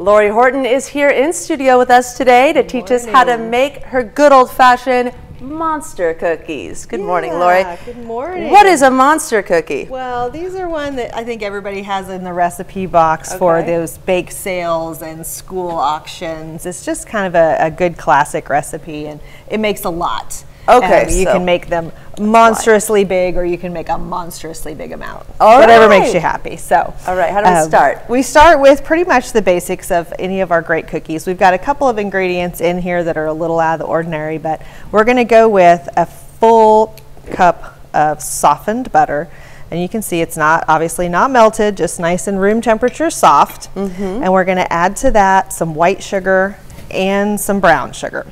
Lori Horton is here in studio with us today to teach us how to make her good old fashioned monster cookies. Good morning, Lori. Good morning. What is a monster cookie? Well, these are one that I think everybody has in the recipe box for those bake sales and school auctions. It's just kind of a, a good classic recipe, and it makes a lot. Okay, Um, you so- can make them monstrously big, or you can make a monstrously big amount. All Whatever right. makes you happy. So, All right, how do we um, start? We start with pretty much the basics of any of our great cookies. We've got a couple of ingredients in here that are a little out of the ordinary, but we're going to go with a full cup of softened butter. And you can see it's not obviously not melted, just nice and room temperature soft. Mm-hmm. And we're going to add to that some white sugar and some brown sugar.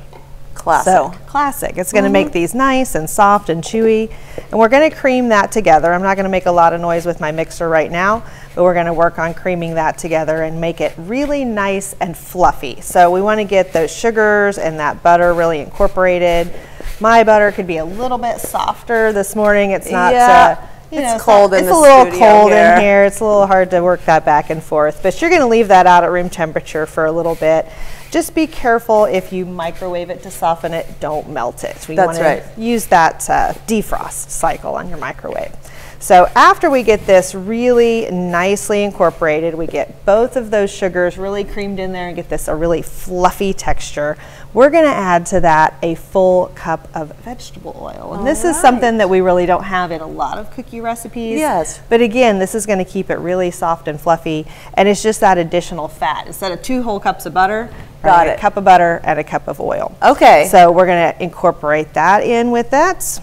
Classic. Mm-hmm. So classic. It's going to make these nice and soft and chewy. And we're going to cream that together. I'm not going to make a lot of noise with my mixer right now, but we're going to work on creaming that together and make it really nice and fluffy. So we want to get those sugars and that butter really incorporated. My butter could be a little bit softer this morning. It's not. Yeah, uh, you it's know, cold in it's the a little cold here. in here. It's a little hard to work that back and forth, but you're going to leave that out at room temperature for a little bit. Just be careful if you microwave it to soften it, don't melt it. We That's right. Use that uh, defrost cycle on your microwave. So after we get this really nicely incorporated, we get both of those sugars really creamed in there and get this a really fluffy texture. We're gonna add to that a full cup of vegetable oil. And this is something that we really don't have in a lot of cookie recipes. Yes. But again, this is going to keep it really soft and fluffy, and it's just that additional fat. Instead of two whole cups of butter, Got it. A cup of butter and a cup of oil. Okay. So we're going to incorporate that in with that.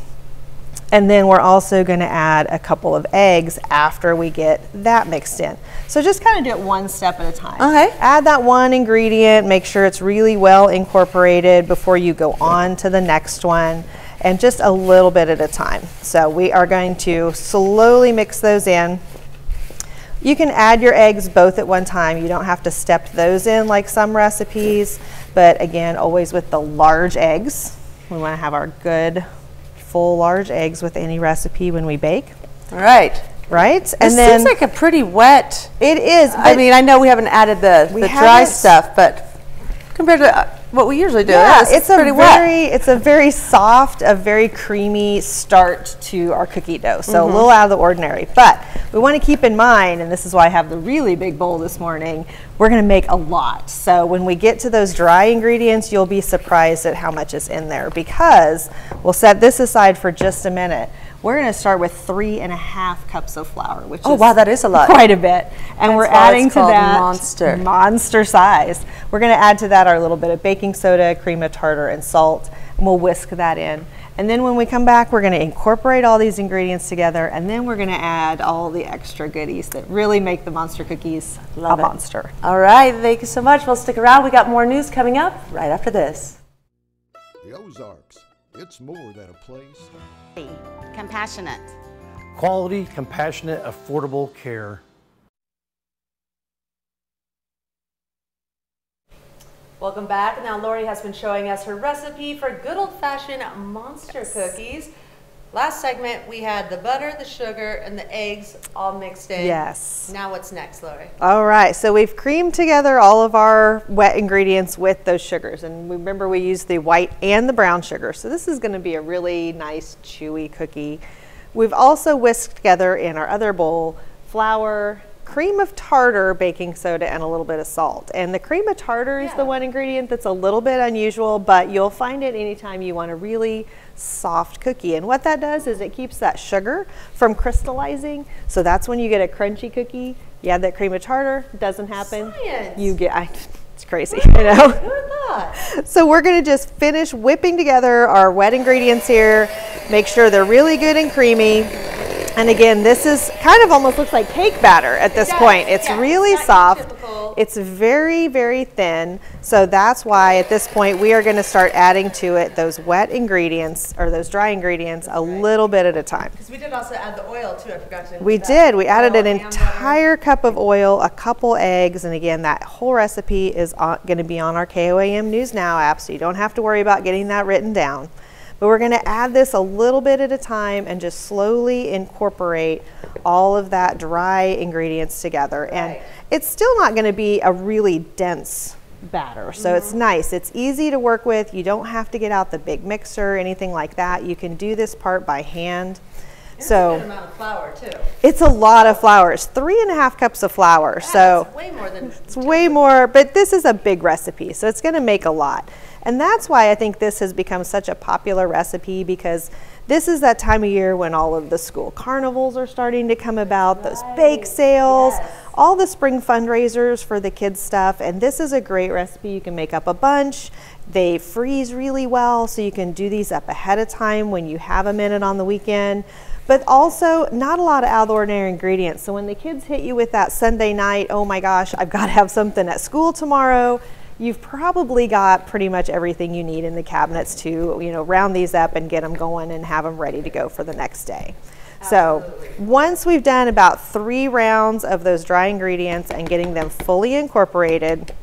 And then we're also going to add a couple of eggs after we get that mixed in. So just kind of do it one step at a time. Okay. Add that one ingredient, make sure it's really well incorporated before you go on to the next one, and just a little bit at a time. So we are going to slowly mix those in. You can add your eggs both at one time. You don't have to step those in like some recipes, but again, always with the large eggs. We want to have our good full large eggs with any recipe when we bake, All right. right? This and then seems like a pretty wet. it is. I mean, I know we haven't added the, the dry stuff, but compared to uh, what we usually do, Yeah, it's a very wet. it's a very soft, a very creamy start to our cookie dough. So Mm-hmm. a little out of the ordinary. But we want to keep in mind, and this is why I have the really big bowl this morning, we're gonna make a lot. So when we get to those dry ingredients, you'll be surprised at how much is in there because we'll set this aside for just a minute. We're gonna start with three and a half cups of flour, which Oh, is wow, that is a lot. quite a bit. And we're That's why it's adding to that monster. monster size. We're going to add to that our little bit of baking soda, cream of tartar, and salt, and we'll whisk that in. And then when we come back, we're going to incorporate all these ingredients together, and then we're going to add all the extra goodies that really make the monster cookies Love a it. monster. All right, thank you so much. We'll stick around. We got more news coming up right after this. The Ozarks. It's more than a place. Compassionate. Quality, compassionate, affordable care. Welcome back. Now, Lori has been showing us her recipe for good old fashioned monster cookies. Last segment, we had the butter, the sugar, and the eggs all mixed in. Yes. Now, what's next, Lori? All right, so we've creamed together all of our wet ingredients with those sugars. And remember, we used the white and the brown sugar. So this is going to be a really nice, chewy cookie. We've also whisked together in our other bowl flour, cream of tartar, baking soda, and a little bit of salt. And the cream of tartar is the one ingredient that's a little bit unusual, but you'll find it anytime you want a really soft cookie. And what that does is it keeps that sugar from crystallizing. So that's when you get a crunchy cookie. You add that cream of tartar, doesn't happen. Science. You get, I, it's crazy, you know? So we're gonna just finish whipping together our wet ingredients here. Make sure they're really good and creamy. And again, this is kind of almost looks like cake batter at this does, point. It's yeah, really it's soft. It's very, very thin. So that's why at this point we are gonna start adding to it those wet ingredients or those dry ingredients a little bit at a time. Because we did also add the oil too. I forgot to. We did. We added Oil an butter. Uh, entire cup of oil, a couple eggs, and again, that whole recipe is going to be on our KOAM News Now app, so you don't have to worry about getting that written down. But we're gonna add this a little bit at a time and just slowly incorporate all of that dry ingredients together. And it's still not gonna be a really dense batter. So it's mm-hmm. nice. It's easy to work with. You don't have to get out the big mixer or anything like that. You can do this part by hand. So it's So a good amount of flour too. it's a lot of flour. It's three and a half cups of flour. So way more than. it's way more, but this is a big recipe, so it's going to make a lot. And that's why I think this has become such a popular recipe because this is that time of year when all of the school carnivals are starting to come about, those bake sales, yes. all the spring fundraisers for the kids stuff. And this is a great recipe. You can make up a bunch. They freeze really well, so you can do these up ahead of time when you have a minute on the weekend. But also, not a lot of out of the ordinary ingredients. So when the kids hit you with that Sunday night, oh my gosh, I've got to have something at school tomorrow. You've probably got pretty much everything you need in the cabinets to, you know, round these up and get them going and have them ready to go for the next day. So once we've done about three rounds of those dry ingredients and getting them fully incorporated,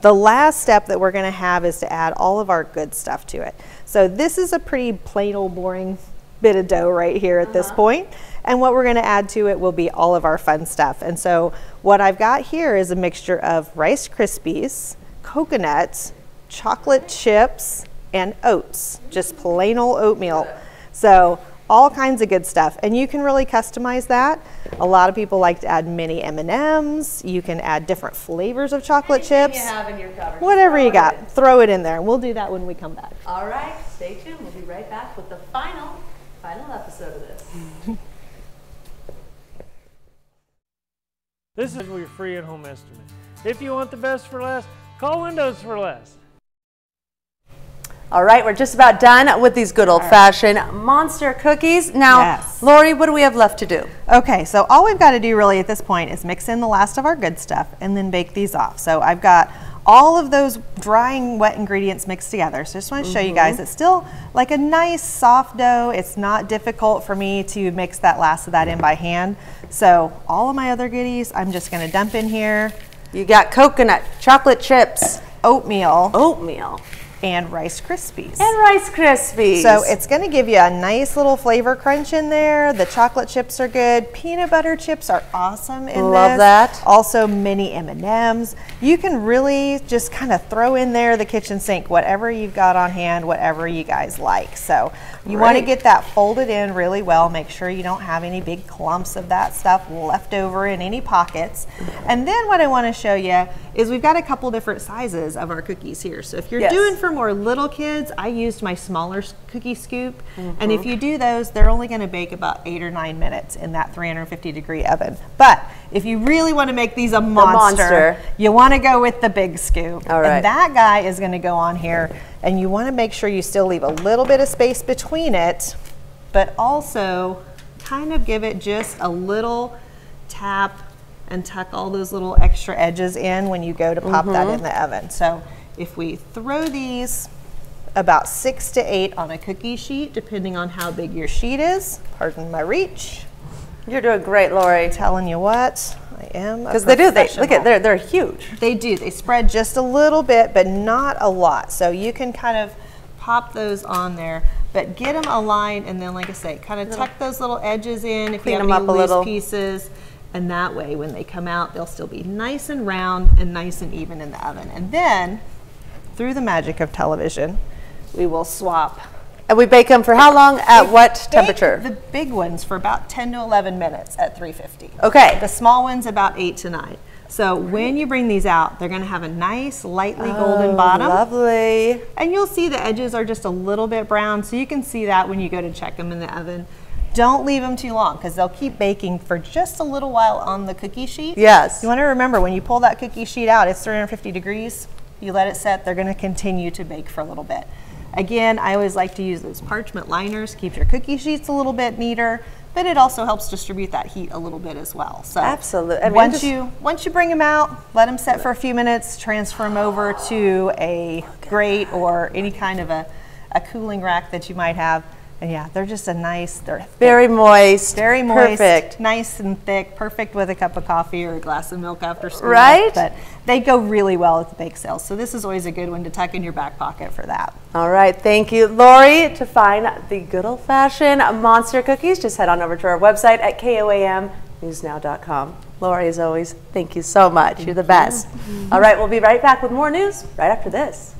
the last step that we're going to have is to add all of our good stuff to it. So this is a pretty plain old boring bit of dough right here at this uh-huh. point. And what we're going to add to it will be all of our fun stuff. And so what I've got here is a mixture of Rice Krispies, coconuts, chocolate chips, and oats, just plain old oatmeal. So all kinds of good stuff. And you can really customize that. A lot of people like to add mini M&Ms. You can add different flavors of chocolate chips. You have in your cupboard. Whatever you got, throw it in there. We'll do that when we come back. All right, stay tuned. We'll be right back with the final, final episode of this. This is your free at-home estimate. If you want the best for less, call Windows for less. All right, we're just about done with these good old fashioned monster cookies. Now, Yes. Lori, what do we have left to do? Okay, so all we've got to do really at this point is mix in the last of our good stuff and then bake these off. So I've got all of those drying wet ingredients mixed together. So I just want to show you guys, mm-hmm. it's still like a nice soft dough. It's not difficult for me to mix that last of that in by hand. So all of my other goodies, I'm just going to dump in here. You got coconut, chocolate chips, Oatmeal oatmeal, and Rice Krispies. and Rice Krispies. So it's going to give you a nice little flavor crunch in there. The chocolate chips are good. Peanut butter chips are awesome in Love this. that. Also mini M&Ms. You can really just kind of throw in there the kitchen sink whatever you've got on hand, whatever you guys like. So you want to get that folded in really well. Make sure you don't have any big clumps of that stuff left over in any pockets. And then what I want to show you is we've got a couple different sizes of our cookies here. So if you're Yes. doing for more little kids, I used my smaller cookie scoop. And Mm-hmm. if you do those, they're only going to bake about eight or nine minutes in that 350 degree oven. But if you really want to make these a monster, monster. you want to go with the big scoop. All right. And that guy is going to go on here. And you want to make sure you still leave a little bit of space between it, but also kind of give it just a little tap and tuck all those little extra edges in when you go to pop that Mm-hmm. in the oven. So if we throw these about six to eight on a cookie sheet, depending on how big your sheet is, pardon my reach, You're doing great, Lori. telling you what, I am Because they do. They look at they're they're huge. they do. They spread just a little bit, but not a lot. So you can kind of pop those on there, but get them aligned, and then, like I say, kind of tuck those little edges in if Clean you have any up a loose little. pieces. And that way, when they come out, they'll still be nice and round and nice and even in the oven. And then, through the magic of television, we will swap And we bake them for how long? At what Bake temperature? The big ones for about 10 to 11 minutes at 350. Okay. The small ones about 8 to 9. So when you bring these out, they're going to have a nice lightly golden oh, bottom. Lovely. And you'll see the edges are just a little bit brown, so you can see that when you go to check them in the oven. Don't leave them too long because they'll keep baking for just a little while on the cookie sheet. Yes. You want to remember when you pull that cookie sheet out, it's 350 degrees. You let it set, they're going to continue to bake for a little bit. Again, I always like to use those parchment liners, keep your cookie sheets a little bit neater, but it also helps distribute that heat a little bit as well. So Absolute- I mean, once just- you once you bring them out, let them set for a few minutes, transfer them over to a oh, grate or any kind of a, a cooling rack that you might have. And yeah, they're just a nice, they're thick, Very moist. very moist, Perfect. nice and thick, perfect with a cup of coffee or a glass of milk after school. Right? But they go really well with the bake sales. So this is always a good one to tuck in your back pocket for that. All right, thank you, Lori. To find the good old fashioned monster cookies, just head on over to our website at koamnewsnow.com. Lori, as always, thank you so much. You're the best. All right, we'll be right back with more news right after this.